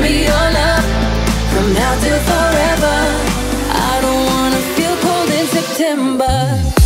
me from now till forever. I don't wanna feel cold in September.